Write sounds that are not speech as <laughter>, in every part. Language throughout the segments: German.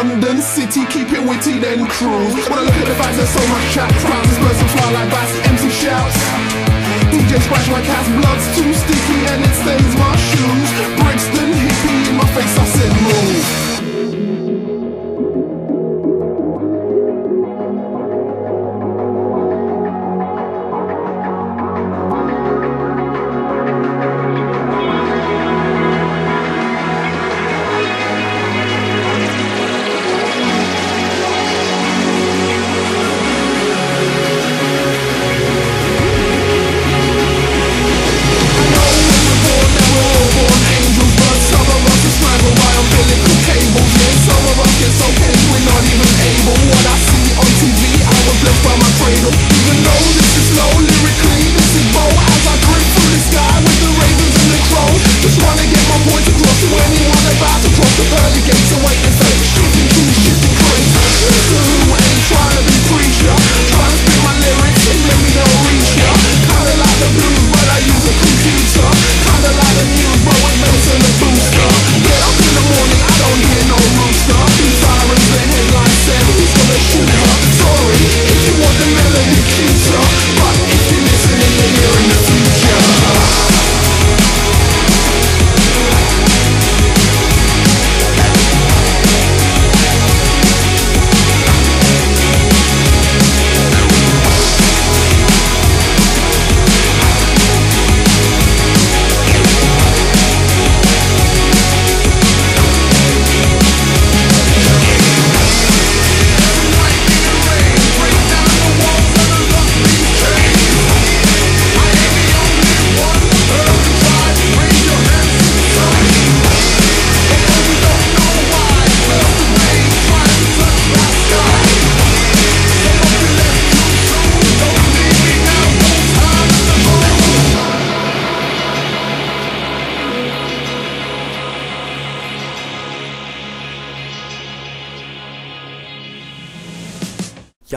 London City, keep it witty, then cruise. When I look at the facts, there's so much chat. Crowds disperse and fly like bats. MC shouts. DJ scratch my cat's blood's too sticky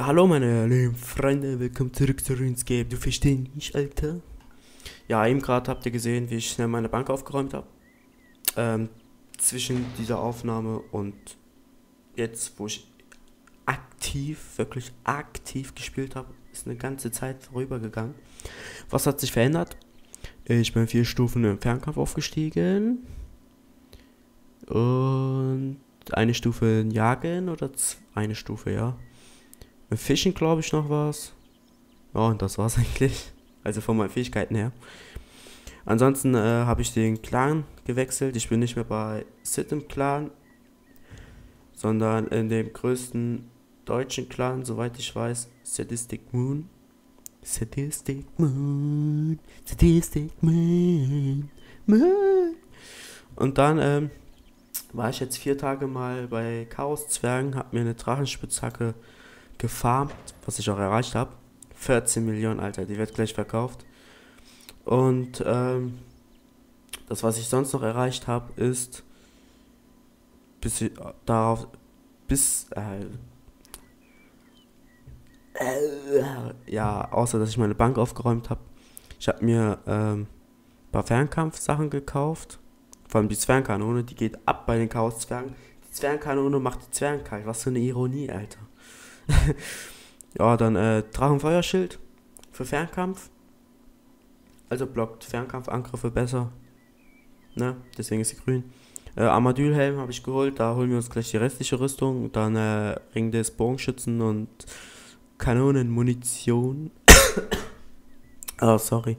Hallo meine lieben Freunde, willkommen zurück zu RuneScape. Du verstehst mich, Alter? Ja, eben gerade habt ihr gesehen, wie ich schnell meine Bank aufgeräumt habe. Ähm, zwischen dieser Aufnahme und jetzt, wo ich aktiv, wirklich aktiv gespielt habe, ist eine ganze Zeit vorübergegangen. Was hat sich verändert? Ich bin vier Stufen im Fernkampf aufgestiegen. Und eine Stufe in Jagen oder eine Stufe, ja. Mit Fischen glaube ich noch was. Ja, und das war's <laughs> eigentlich. Also von meinen Fähigkeiten her. Ansonsten äh, habe ich den Clan gewechselt. Ich bin nicht mehr bei Sid im Clan, sondern in dem größten deutschen Clan, soweit ich weiß, Sadistic Moon. Sadistic Moon, Sadistic Moon, Moon. Und dann ähm, war ich jetzt vier Tage mal bei Chaos Zwergen, hab mir eine Drachenspitzhacke gefarmt, was ich auch erreicht habe. 14 Millionen, Alter, die wird gleich verkauft. Und ähm, das, was ich sonst noch erreicht habe, ist bis ich, darauf, bis äh, äh, ja, außer dass ich meine Bank aufgeräumt habe. Ich habe mir ähm, ein paar Fernkampfsachen gekauft. Vor allem die Zwergenkanone, die geht ab bei den Chaos-Zwergen. Die Zwergenkanone macht die Zwergen kalt. Was für eine Ironie, Alter. <laughs> ja, dann äh, Drachenfeuerschild für Fernkampf. Also blockt Fernkampfangriffe besser. Ne? Deswegen ist sie grün. Äh, Armadülhelm habe ich geholt. Da holen wir uns gleich die restliche Rüstung. Dann äh, Ring des Bogenschützen und Kanonenmunition. oh, <coughs> sorry.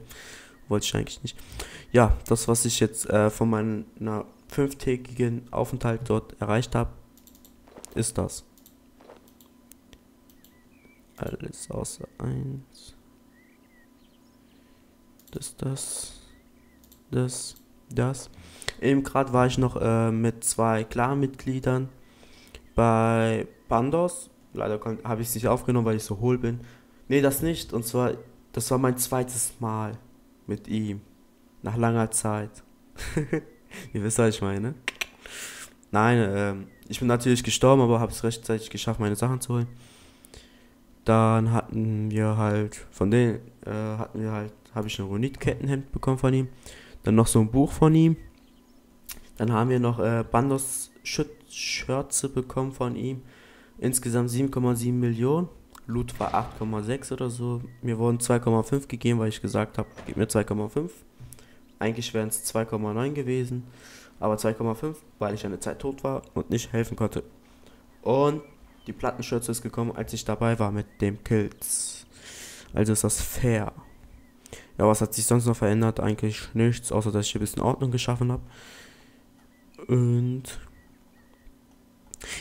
Wollte ich eigentlich nicht. Ja, das, was ich jetzt äh, von meiner fünftägigen Aufenthalt dort erreicht habe, ist das. Alles außer eins. Das, das, das, das. Eben gerade war ich noch äh, mit zwei Clan-Mitgliedern bei Bandos. Leider habe ich es nicht aufgenommen, weil ich so hohl bin. Nee, das nicht. Und zwar, das war mein zweites Mal mit ihm. Nach langer Zeit. <laughs> Ihr wisst, was ich meine. Nein, ähm, ich bin natürlich gestorben, aber habe es rechtzeitig geschafft, meine Sachen zu holen. Dann hatten wir halt, von denen äh, hatten wir halt, habe ich ein Runit-Kettenhemd bekommen von ihm. Dann noch so ein Buch von ihm. Dann haben wir noch äh, Bandos Schürze bekommen von ihm. Insgesamt 7,7 Millionen. Loot war 8,6 oder so. Mir wurden 2,5 gegeben, weil ich gesagt habe, gib mir 2,5. Eigentlich wären es 2,9 gewesen. Aber 2,5, weil ich eine Zeit tot war und nicht helfen konnte. Und die Plattenschürze ist gekommen, als ich dabei war mit dem Kills. Also ist das fair. Ja, was hat sich sonst noch verändert? Eigentlich nichts, außer dass ich ein bisschen Ordnung geschaffen habe. Und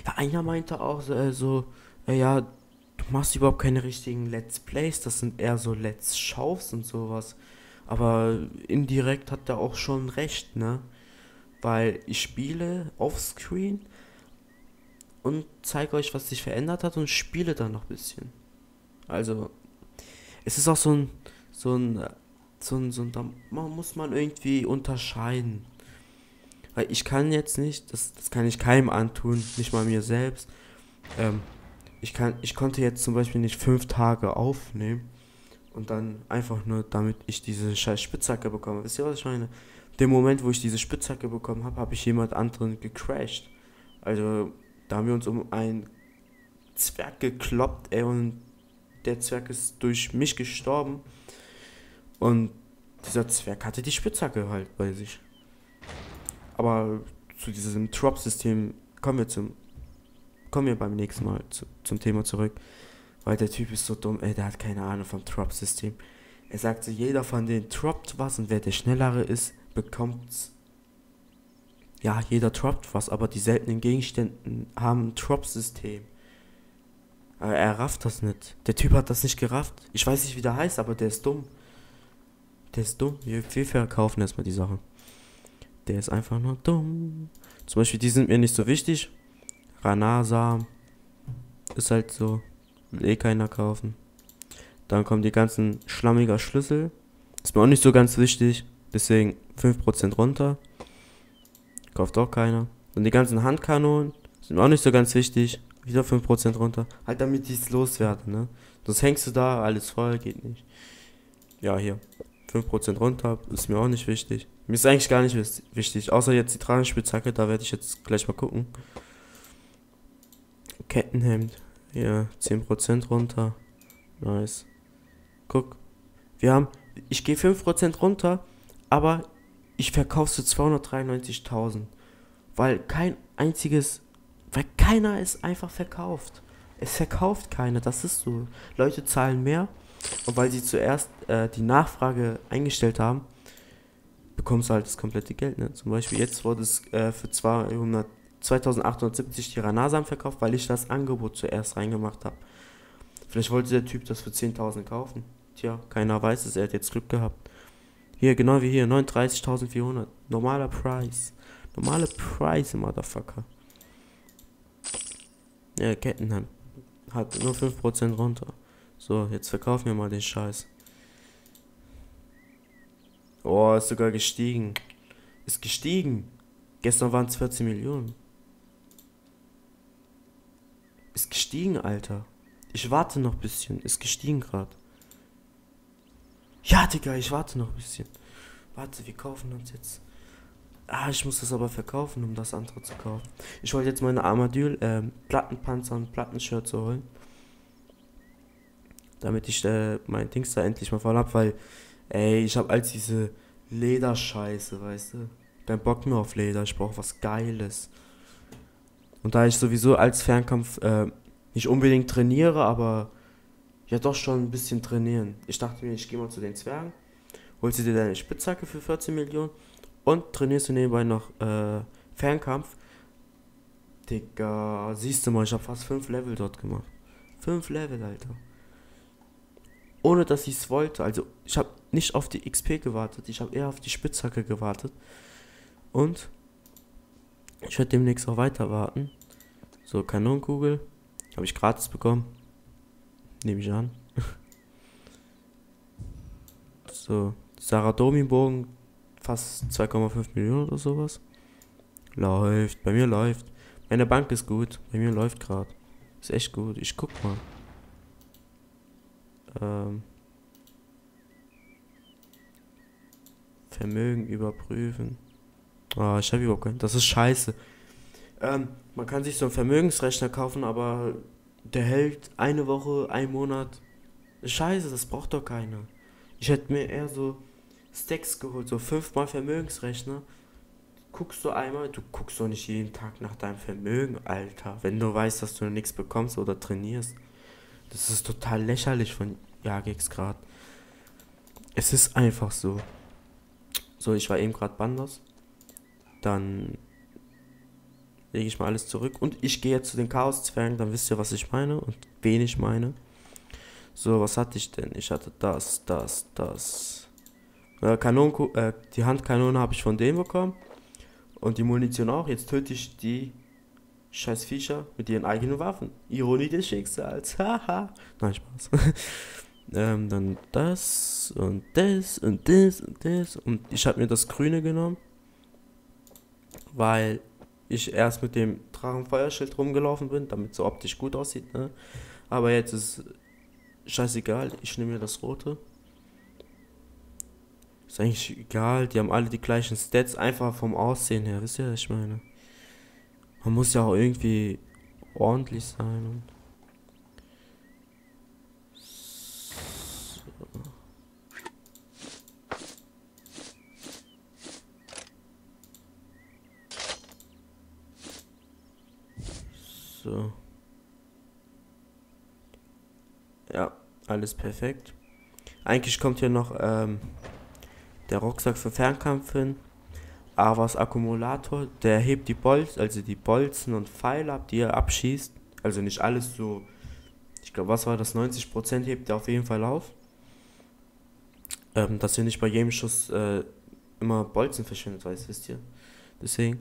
ja, einer meinte auch so, äh, so äh, ja, du machst überhaupt keine richtigen Let's Plays, das sind eher so Let's Shows und sowas. Aber indirekt hat er auch schon recht, ne? Weil ich spiele offscreen und zeige euch, was sich verändert hat und spiele dann noch ein bisschen. Also, es ist auch so ein, so ein, so ein, so ein, da muss man irgendwie unterscheiden. Weil ich kann jetzt nicht, das, das kann ich keinem antun, nicht mal mir selbst. Ähm, ich kann, ich konnte jetzt zum Beispiel nicht fünf Tage aufnehmen und dann einfach nur, damit ich diese scheiß Spitzhacke bekomme. Wisst ihr, was ich meine? Dem Moment, wo ich diese Spitzhacke bekommen habe, habe ich jemand anderen gecrashed. Also, da haben wir uns um einen Zwerg gekloppt, ey, und der Zwerg ist durch mich gestorben. Und dieser Zwerg hatte die Spitzhacke halt bei sich. Aber zu diesem Drop-System kommen wir zum kommen wir beim nächsten Mal zu, zum Thema zurück. Weil der Typ ist so dumm, ey, der hat keine Ahnung vom Drop-System. Er sagt so, jeder von denen droppt was und wer der Schnellere ist, bekommt's. Ja, jeder droppt was, aber die seltenen Gegenstände haben ein Drop-System. Aber er rafft das nicht. Der Typ hat das nicht gerafft. Ich weiß nicht, wie der heißt, aber der ist dumm. Der ist dumm. Wir, wir verkaufen erstmal die Sachen. Der ist einfach nur dumm. Zum Beispiel, die sind mir nicht so wichtig. Ranasa ist halt so. Will eh keiner kaufen. Dann kommen die ganzen schlammiger Schlüssel. Ist mir auch nicht so ganz wichtig. Deswegen 5% runter. Kauft auch keiner. Und die ganzen Handkanonen sind auch nicht so ganz wichtig. Wieder 5% runter. Halt damit die es loswerden, ne? Sonst hängst du da, alles voll, geht nicht. Ja, hier. 5% runter, ist mir auch nicht wichtig. Mir ist eigentlich gar nicht wichtig, außer jetzt die Tragenspitzhacke, da werde ich jetzt gleich mal gucken. Kettenhemd, ja, 10% runter. Nice. Guck, wir haben, ich gehe 5% runter, aber ich verkaufe zu 293.000. Weil kein einziges, weil keiner es einfach verkauft. Es verkauft keiner, das ist so. Leute zahlen mehr und weil sie zuerst äh, die Nachfrage eingestellt haben, bekommst du halt das komplette Geld. Ne? Zum Beispiel jetzt wurde es äh, für 200, 2870 Tiranasan verkauft, weil ich das Angebot zuerst reingemacht habe. Vielleicht wollte der Typ das für 10.000 kaufen. Tja, keiner weiß es, er hat jetzt Glück gehabt. Hier, genau wie hier, 39.400. Normaler Preis. Normale Preis, Motherfucker. Ja, Kettenhemd. Hat nur 5% runter. So, jetzt verkaufen wir mal den Scheiß. Oh, ist sogar gestiegen. Ist gestiegen. Gestern waren es 14 Millionen. Ist gestiegen, Alter. Ich warte noch ein bisschen. Ist gestiegen gerade. Ja, Digga, ich warte noch ein bisschen. Warte, wir kaufen uns jetzt. Ah, ich muss das aber verkaufen, um das andere zu kaufen. Ich wollte jetzt meine Armadyl, ähm, Plattenpanzer und Plattenschürze holen damit ich äh, mein Dings da endlich mal voll hab, weil, ey, ich hab als diese Lederscheiße, weißt du? Kein Bock mehr auf Leder, ich brauch was Geiles. Und da ich sowieso als Fernkampf äh, nicht unbedingt trainiere, aber ja doch schon ein bisschen trainieren. Ich dachte mir, ich gehe mal zu den Zwergen, holst du dir deine Spitzhacke für 14 Millionen und trainierst du nebenbei noch äh, Fernkampf. Digga, siehst du mal, ich habe fast 5 Level dort gemacht. 5 Level, Alter ohne dass ich es wollte. Also ich habe nicht auf die XP gewartet, ich habe eher auf die Spitzhacke gewartet. Und ich werde demnächst auch weiter warten. So, Kanonenkugel. Habe ich gratis bekommen. Nehme ich an. so, Saradomi-Bogen. Fast 2,5 Millionen oder sowas. Läuft. Bei mir läuft. Meine Bank ist gut. Bei mir läuft gerade. Ist echt gut. Ich guck mal. Ähm, Vermögen überprüfen. Oh, ich habe überhaupt keinen. Das ist scheiße. Ähm, man kann sich so einen Vermögensrechner kaufen, aber der hält eine Woche, ein Monat. Scheiße, das braucht doch keiner. Ich hätte mir eher so Stacks geholt, so fünfmal Vermögensrechner. Guckst du einmal, du guckst doch nicht jeden Tag nach deinem Vermögen, Alter. Wenn du weißt, dass du nichts bekommst oder trainierst. Das ist total lächerlich von Jagex gerade. Es ist einfach so. So, ich war eben gerade Banders. Dann lege ich mal alles zurück. Und ich gehe jetzt zu den Chaos-Zwergen, dann wisst ihr, was ich meine und wen ich meine. So, was hatte ich denn? Ich hatte das, das, das. Äh, Kanon äh, die Handkanone habe ich von dem bekommen. Und die Munition auch. Jetzt töte ich die scheiß Viecher mit ihren eigenen Waffen. Ironie des Schicksals. <laughs> Haha. Nein, Spaß. <laughs> ähm, dann das und das und das und das. Und ich habe mir das Grüne genommen. Weil ich erst mit dem Drachenfeuerschild rumgelaufen bin, damit es so optisch gut aussieht. Ne? Aber jetzt ist scheißegal, ich nehme mir das rote. Ist eigentlich egal, die haben alle die gleichen Stats, einfach vom Aussehen her, wisst ihr, was ich meine? Man muss ja auch irgendwie ordentlich sein und So. Ja, alles perfekt. Eigentlich kommt hier noch ähm, der Rucksack für Fernkampf hin. Avas Akkumulator, der hebt die Bolzen, also die Bolzen und Pfeile ab, die er abschießt. Also nicht alles so. Ich glaube, was war das? 90% hebt er auf jeden Fall auf. Ähm, dass ihr nicht bei jedem Schuss äh, immer Bolzen verschwindet, weißt wisst ihr. Deswegen.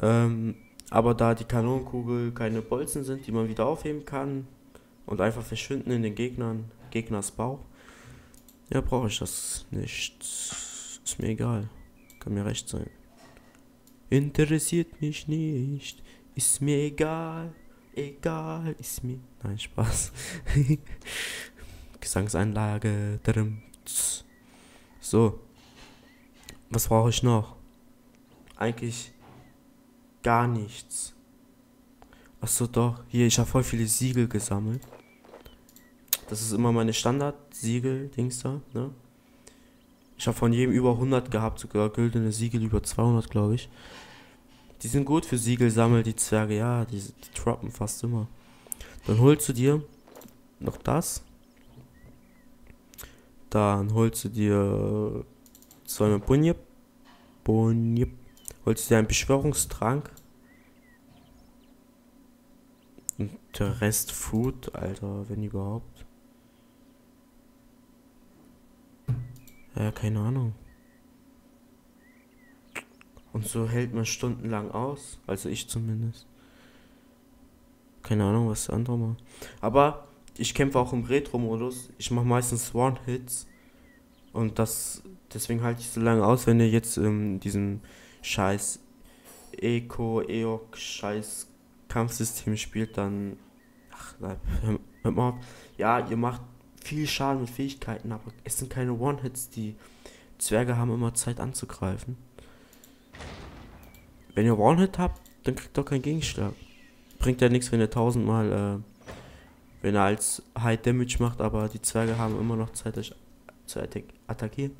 Ähm, aber da die Kanonenkugel keine Bolzen sind, die man wieder aufheben kann und einfach verschwinden in den Gegnern, Gegners Bauch, ja, brauche ich das nicht. Ist mir egal. Kann mir recht sein. Interessiert mich nicht. Ist mir egal. Egal. Ist mir. Nein, Spaß. <laughs> Gesangsanlage. So. Was brauche ich noch? Eigentlich gar nichts. Achso, doch. Hier, ich habe voll viele Siegel gesammelt. Das ist immer meine Standard-Siegel-Dings da, ne? Ich habe von jedem über 100 gehabt, sogar güldene Siegel über 200, glaube ich. Die sind gut für Siegel sammeln, die Zwerge, ja, die, die droppen fast immer. Dann holst du dir noch das. Dann holst du dir zweimal Bunyip. Bunyip. Holst du dir einen Beschwörungstrank. Und der Rest Food, Alter, wenn überhaupt. Ja, keine Ahnung. Und so hält man stundenlang aus. Also ich zumindest. Keine Ahnung, was der andere macht. Aber ich kämpfe auch im Retro-Modus. Ich mache meistens One-Hits. Und das. Deswegen halte ich so lange aus, wenn ihr jetzt ähm, diesen scheiß Eco, EOC, scheiß Kampfsystem spielt, dann. Ach, hört mal auf. Ja, ihr macht viel Schaden mit Fähigkeiten, aber es sind keine One-Hits. Die Zwerge haben immer Zeit anzugreifen. Wenn ihr One-Hit habt, dann kriegt ihr keinen Gegenschlag. Bringt ja nichts, wenn ihr tausendmal, äh, wenn er als High Damage macht, aber die Zwerge haben immer noch Zeit, euch zu attack attackieren.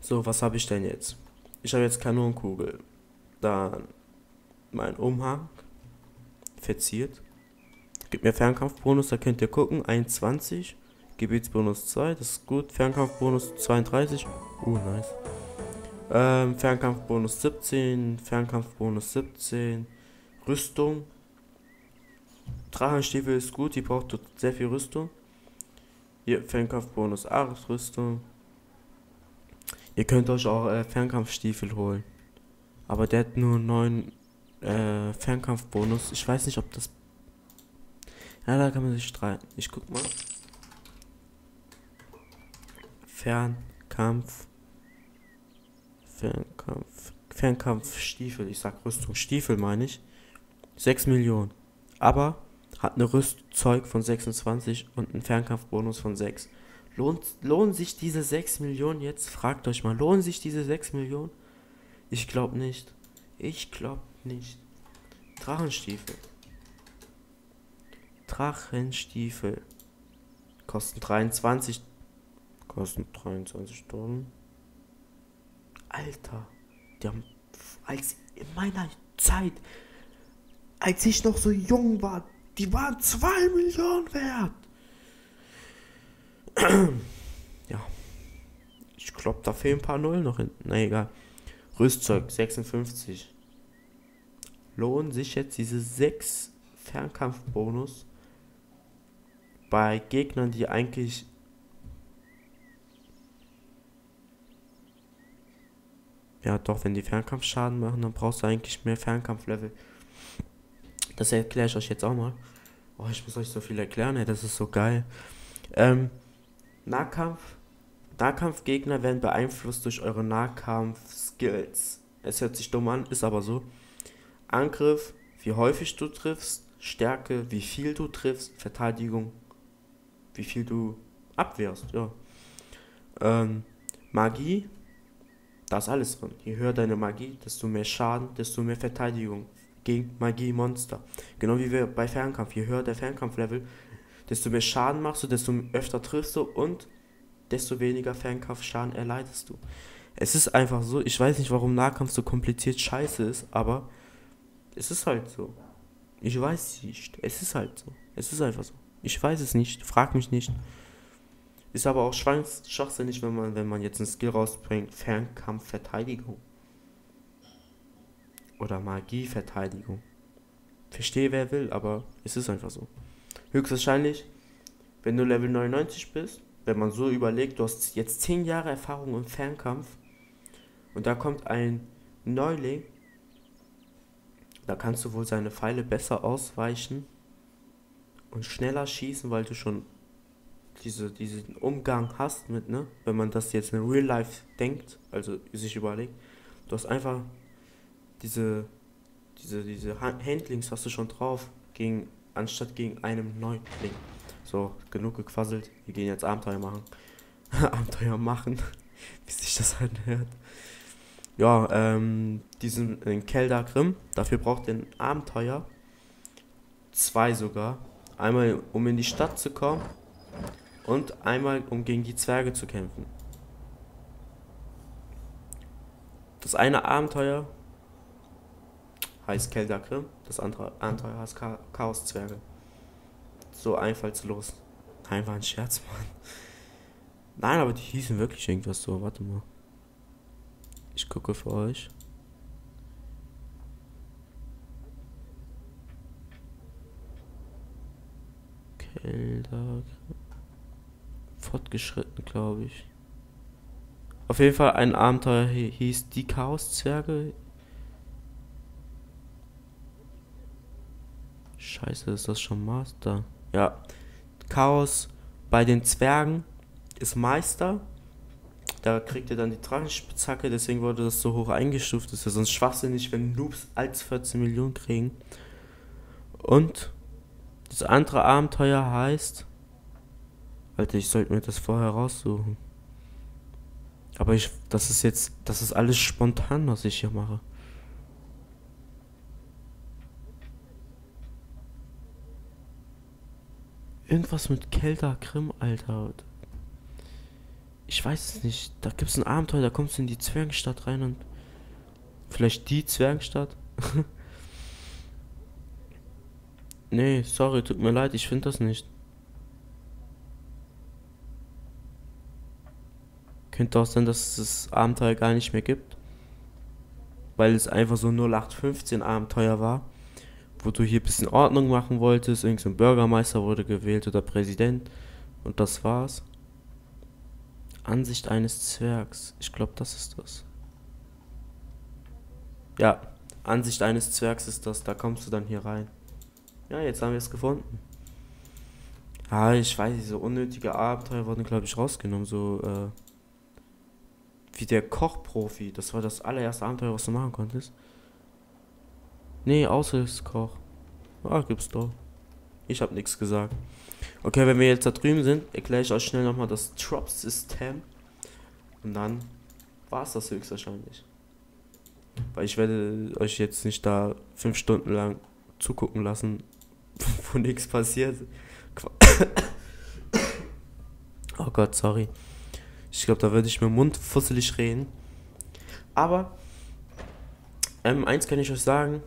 So, was habe ich denn jetzt? Ich habe jetzt Kanonenkugel. Dann mein Umhang verziert. Gibt mir Fernkampfbonus, da könnt ihr gucken. 21. Gebietsbonus 2, das ist gut. Fernkampfbonus 32. Uh, nice. Ähm, Fernkampfbonus 17. Fernkampfbonus 17. Rüstung. Drachenstiefel ist gut, die braucht sehr viel Rüstung. Hier, Fernkampfbonus 8, Rüstung. Ihr könnt euch auch äh, Fernkampfstiefel holen. Aber der hat nur 9 äh, Fernkampfbonus. Ich weiß nicht, ob das ja, da kann man sich streiten. Ich guck mal. Fernkampf. Fernkampf. Fernkampfstiefel. Ich sag Rüstung. Stiefel meine ich. 6 Millionen. Aber hat eine Rüstzeug von 26 und einen Fernkampfbonus von 6. Lohnt, lohnen sich diese 6 Millionen jetzt? Fragt euch mal, lohnen sich diese 6 Millionen? Ich glaube nicht. Ich glaube nicht. Drachenstiefel. Drachenstiefel. Kosten 23. Kosten 23 Dollar. Alter. Die haben. Als in meiner Zeit. Als ich noch so jung war. Die waren 2 Millionen wert. <clears throat> ja. Ich glaube, da fehlen ein paar Nullen noch hinten. Na egal. Rüstzeug 56. Lohnen sich jetzt diese 6 Fernkampfbonus bei Gegnern, die eigentlich Ja, doch, wenn die Fernkampfschaden machen, dann brauchst du eigentlich mehr Fernkampflevel. Das erkläre ich euch jetzt auch mal. Oh, ich muss euch so viel erklären, ey, das ist so geil. Ähm, Nahkampf. Nahkampfgegner werden beeinflusst durch eure Nahkampf-Skills. Es hört sich dumm an, ist aber so. Angriff, wie häufig du triffst. Stärke, wie viel du triffst. Verteidigung, wie viel du abwehrst, ja. Ähm, Magie, da ist alles drin. Je höher deine Magie, desto mehr Schaden, desto mehr Verteidigung gegen Magie-Monster. Genau wie wir bei Fernkampf. Je höher der Fernkampflevel, desto mehr Schaden machst du, desto öfter triffst du und desto weniger Fernkampfschaden erleidest du. Es ist einfach so, ich weiß nicht, warum Nahkampf so kompliziert scheiße ist, aber es ist halt so. Ich weiß nicht. Es ist halt so. Es ist einfach so. Ich weiß es nicht. Frag mich nicht. Ist aber auch schwachsinnig, wenn man, wenn man jetzt einen Skill rausbringt. Fernkampfverteidigung. Oder Magieverteidigung. Verstehe, wer will, aber es ist einfach so. Höchstwahrscheinlich, wenn du Level 99 bist, wenn man so überlegt, du hast jetzt 10 Jahre Erfahrung im Fernkampf und da kommt ein Neuling, da kannst du wohl seine Pfeile besser ausweichen und schneller schießen, weil du schon diese, diesen Umgang hast mit, ne? Wenn man das jetzt in Real Life denkt, also sich überlegt, du hast einfach diese, diese, diese Handlings hast du schon drauf, gegen anstatt gegen einem Neuling. So, genug gequasselt. Wir gehen jetzt Abenteuer machen. <laughs> Abenteuer machen. <laughs> Wie sich das halt hört. Ja, ähm, diesen Kelder Grimm. Dafür braucht ihr ein Abenteuer. Zwei sogar. Einmal, um in die Stadt zu kommen. Und einmal, um gegen die Zwerge zu kämpfen. Das eine Abenteuer heißt Keldakrim, das andere Abenteuer heißt Chaos-Zwerge. So einfallslos. War ein Scherz, <laughs> Mann. Nein, aber die hießen wirklich irgendwas so. Warte mal. Ich gucke für euch. Keldakrim. Fortgeschritten, glaube ich. Auf jeden Fall ein Abenteuer hieß Die Chaos-Zwerge. Scheiße, ist das schon Master? Ja. Chaos bei den Zwergen ist Meister. Da kriegt er dann die Drachenspitzhacke, deswegen wurde das so hoch eingestuft. Das ist ja sonst schwachsinnig, wenn Noobs als 14 Millionen kriegen. Und das andere Abenteuer heißt. Alter, ich sollte mir das vorher raussuchen. Aber ich. Das ist jetzt. Das ist alles spontan, was ich hier mache. Irgendwas mit Kelter Krim, Alter. Ich weiß es nicht. Da gibt es ein Abenteuer, da kommst du in die Zwergenstadt rein und. Vielleicht die Zwergenstadt? <laughs> nee, sorry, tut mir leid, ich finde das nicht. Könnte auch sein, dass es das Abenteuer gar nicht mehr gibt. Weil es einfach so 0815 Abenteuer war wo du hier ein bisschen Ordnung machen wolltest. Irgend so ein Bürgermeister wurde gewählt oder Präsident. Und das war's. Ansicht eines Zwergs. Ich glaube, das ist das. Ja, Ansicht eines Zwergs ist das. Da kommst du dann hier rein. Ja, jetzt haben wir es gefunden. Ah, ich weiß, diese unnötige Abenteuer wurden, glaube ich, rausgenommen. So, äh, wie der Kochprofi. Das war das allererste Abenteuer, was du machen konntest. Nee, Aushilfskoch. Ah, gibt's doch. Ich hab nichts gesagt. Okay, wenn wir jetzt da drüben sind, erkläre ich euch schnell nochmal das Drop-System. Und dann war es das höchstwahrscheinlich. Weil ich werde euch jetzt nicht da fünf Stunden lang zugucken lassen, <laughs> wo nichts passiert. <coughs> Oh Gott, sorry. Ich glaube, da würde ich mir Mund fusselig reden. Aber, ähm, eins kann ich euch sagen.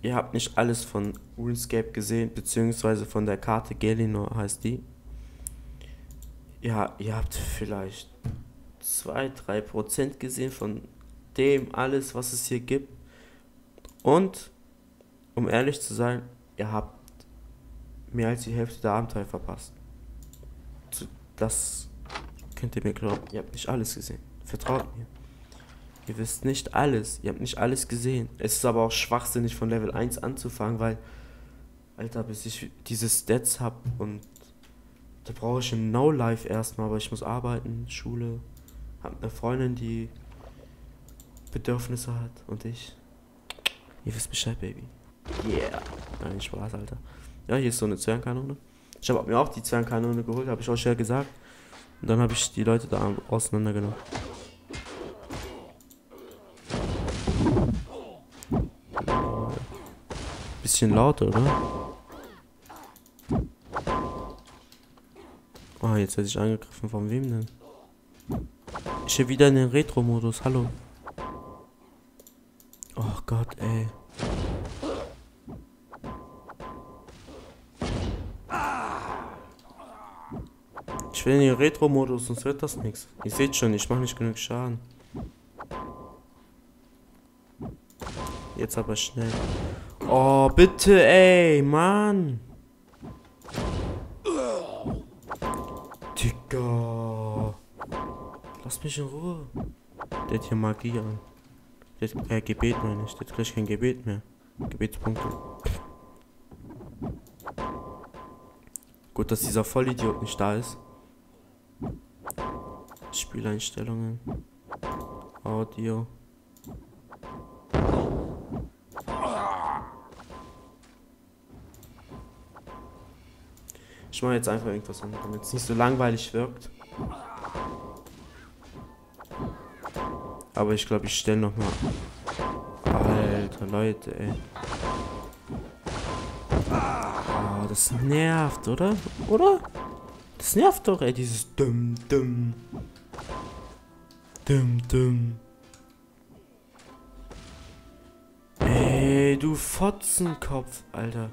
Ihr habt nicht alles von RuneScape gesehen, beziehungsweise von der Karte Galinor heißt die. Ja, ihr habt vielleicht 2-3% gesehen von dem alles, was es hier gibt. Und, um ehrlich zu sein, ihr habt mehr als die Hälfte der Abenteuer verpasst. Das könnt ihr mir glauben. Ihr habt nicht alles gesehen. Vertraut mir. Ihr wisst nicht alles. Ihr habt nicht alles gesehen. Es ist aber auch schwachsinnig von Level 1 anzufangen, weil, Alter, bis ich diese Stats hab und da brauche ich im No-Life erstmal, aber ich muss arbeiten, Schule, hab eine Freundin, die Bedürfnisse hat und ich. Ihr wisst Bescheid, Baby. Yeah. Nein, Spaß, Alter. Ja, hier ist so eine Zwergenkanone. Ich habe mir auch die Zwergenkanone geholt, habe ich euch ja gesagt. Und dann habe ich die Leute da auseinandergenommen. Bisschen lauter, oder? Oh, jetzt werde ich angegriffen. Von wem denn? Ich bin wieder in den Retro-Modus. Hallo. Oh Gott, ey. Ich will in den Retro-Modus, sonst wird das nichts. Ihr seht schon, ich mache nicht genug Schaden. Jetzt aber schnell. Oh, bitte, ey, Mann. Digga. Lass mich in Ruhe. Der hat hier Magie an. Der hat, äh, Gebet meine ich. Der hat gleich kein Gebet mehr. Gebetspunkte. Gut, dass dieser Vollidiot nicht da ist. Spieleinstellungen. Audio. Ich mache jetzt einfach irgendwas an, damit es nicht so langweilig wirkt. Aber ich glaube, ich stelle noch mal. Alter, Leute, ey. Oh, das nervt, oder? Oder? Das nervt doch, ey, dieses dumm, dumm. Dumm, dumm. Ey, du Fotzenkopf, Alter.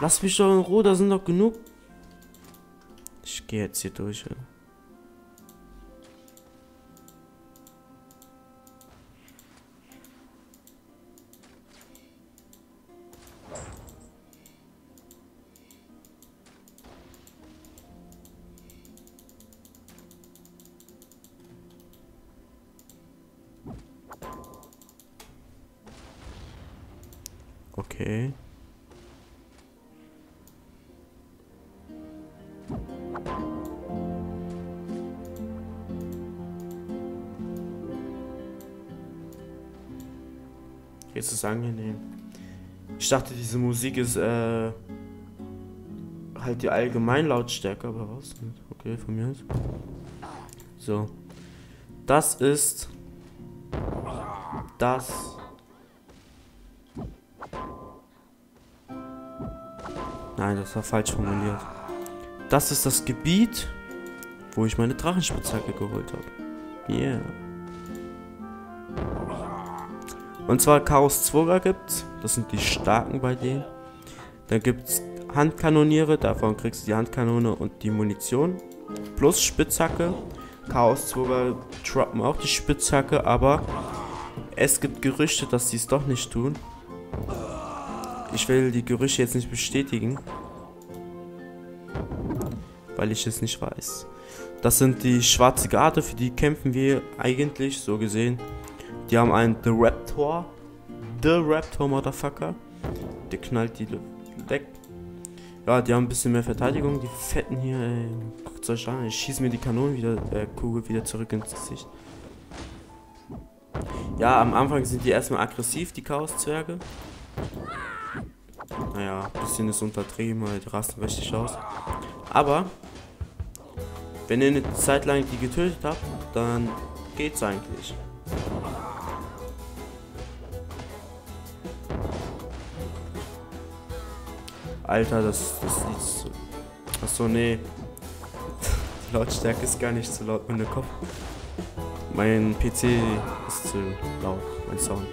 Lass mich doch in Ruhe, da sind doch genug. Ich gehe jetzt hier durch. Ja. Okay. Jetzt ist es angenehm. Ich dachte, diese Musik ist äh, halt die Allgemeinlautstärke, aber was? Okay, von mir aus. So. Das ist das. Nein, das war falsch formuliert. Das ist das Gebiet, wo ich meine Drachenspitzhacke geholt habe. Yeah. Und zwar Chaos 2 gibt's. Das sind die starken bei denen. Dann gibt's Handkanoniere, davon kriegst du die Handkanone und die Munition. Plus Spitzhacke. Chaos 2 droppen auch die Spitzhacke, aber es gibt Gerüchte, dass sie es doch nicht tun. Ich will die Gerüchte jetzt nicht bestätigen. Weil ich es nicht weiß. Das sind die schwarze Garde, für die kämpfen wir eigentlich, so gesehen. Die haben einen The Raptor. The Raptor, Motherfucker. Der knallt die weg. Ja, die haben ein bisschen mehr Verteidigung. Die Fetten hier, ey. Guckt euch an. Ich schieße mir die Kanonen wieder, äh, Kugel wieder zurück ins Gesicht. Ja, am Anfang sind die erstmal aggressiv, die Chaos-Zwerge. Naja, ein bisschen ist untertrieben, weil die rasten richtig aus. Aber, wenn ihr eine Zeit lang die getötet habt, dann geht's eigentlich. Alter, das, das ist so... Achso, nee. <laughs> Die Lautstärke ist gar nicht so laut, mein Kopf. Mein PC ist zu laut, mein Sound.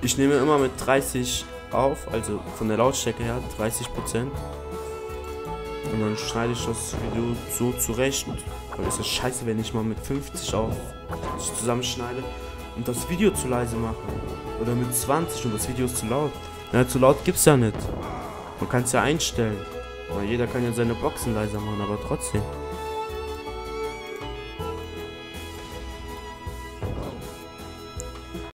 Ich nehme immer mit 30 auf, also von der Lautstärke her 30 Prozent. Und dann schneide ich das Video so zurecht. Weil ist scheiße, wenn ich mal mit 50 auf zusammenschneide und das Video zu leise mache. Oder mit 20 und das Video ist zu laut. Ja, zu laut gibt's ja nicht. Man kann es ja einstellen. Weil jeder kann ja seine Boxen leiser machen, aber trotzdem.